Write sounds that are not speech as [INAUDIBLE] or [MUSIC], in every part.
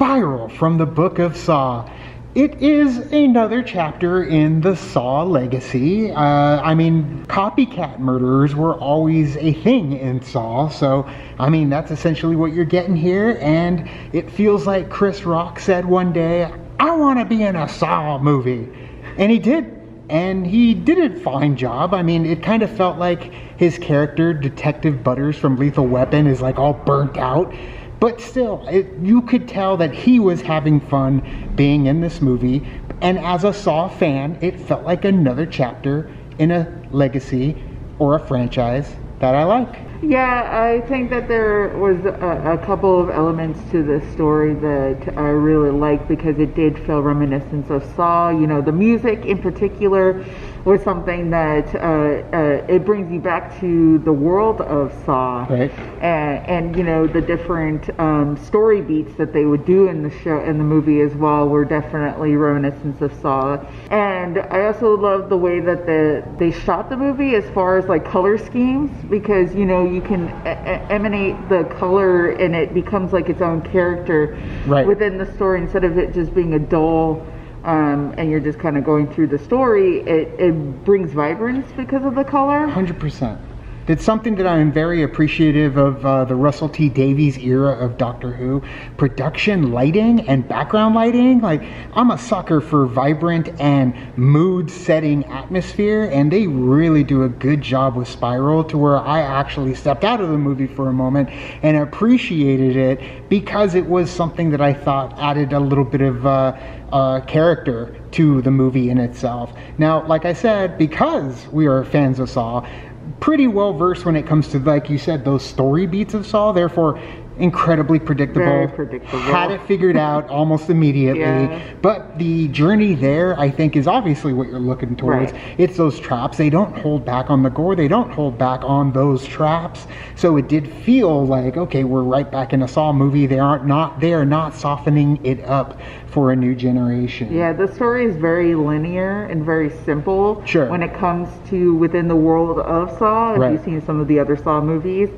Spiral from the Book of Saw. It is another chapter in the Saw legacy. Uh, I mean, copycat murderers were always a thing in Saw, so I mean, that's essentially what you're getting here. And it feels like Chris Rock said one day, I want to be in a Saw movie. And he did. And he did a fine job. I mean, it kind of felt like his character, Detective Butters from Lethal Weapon, is like all burnt out but still, it, you could tell that he was having fun being in this movie. And as a Saw fan, it felt like another chapter in a legacy or a franchise that I like. Yeah, I think that there was a, a, couple of elements to the story that I really liked because it did feel reminiscent of Saw. You know, the music in particular was something that uh, uh, it brings you back to the world of Saw, right. and, and you know the different um, story beats that they would do in the show in the movie as well were definitely reminiscent of Saw. And I also love the way that the they shot the movie as far as like color schemes because you know you can e- emanate the color and it becomes like its own character right. within the story instead of it just being a dull um, and you're just kind of going through the story, it, it brings vibrance because of the color. 100%. It's something that I'm very appreciative of uh, the Russell T Davies era of Doctor Who. Production lighting and background lighting. Like, I'm a sucker for vibrant and mood setting atmosphere, and they really do a good job with Spiral to where I actually stepped out of the movie for a moment and appreciated it because it was something that I thought added a little bit of. Uh, uh, character to the movie in itself. Now, like I said, because we are fans of Saw, pretty well versed when it comes to, like you said, those story beats of Saw. Therefore, incredibly predictable. Very predictable. Had it figured out [LAUGHS] almost immediately. Yeah. But the journey there, I think, is obviously what you're looking towards. Right. It's those traps. They don't hold back on the gore. They don't hold back on those traps. So it did feel like, okay, we're right back in a Saw movie. They aren't not they are not softening it up for a new generation. Yeah, the story is very linear and very simple Sure. when it comes to within the world of Saw. If Right. you've seen some of the other Saw movies.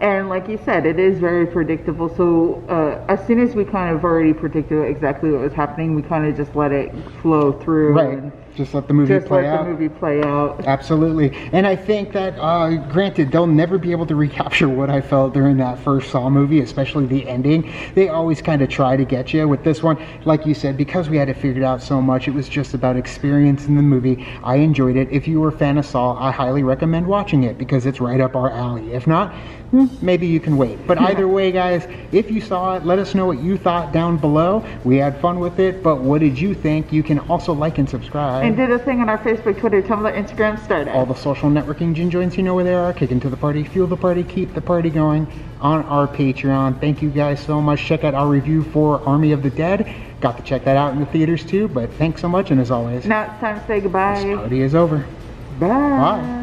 And like you said, it is very predictable. So uh, as soon as we kind of already predicted exactly what was happening, we kind of just let it flow through. Right. And Just let the movie just play let out. the movie play out. Absolutely. And I think that, uh, granted, they'll never be able to [LAUGHS] recapture what I felt during that first Saw movie, especially the ending. They always kind of try to get you. With this one, like you said, because we had it figured out so much, it was just about experience in the movie. I enjoyed it. If you were a fan of Saw, I highly recommend watching it because it's right up our alley. If not, hmm, maybe you can wait. But either way, guys, if you saw it, let us know what you thought down below. We had fun with it, but what did you think? You can also like and subscribe. And did a thing on our Facebook, Twitter, Tumblr, Instagram, start all the social networking gin joints you know where they are kick into the party fuel the party keep the party going on our patreon thank you guys so much check out our review for army of the dead got to check that out in the theaters too but thanks so much and as always Now it's time to say goodbye. party is over Bye. Bye.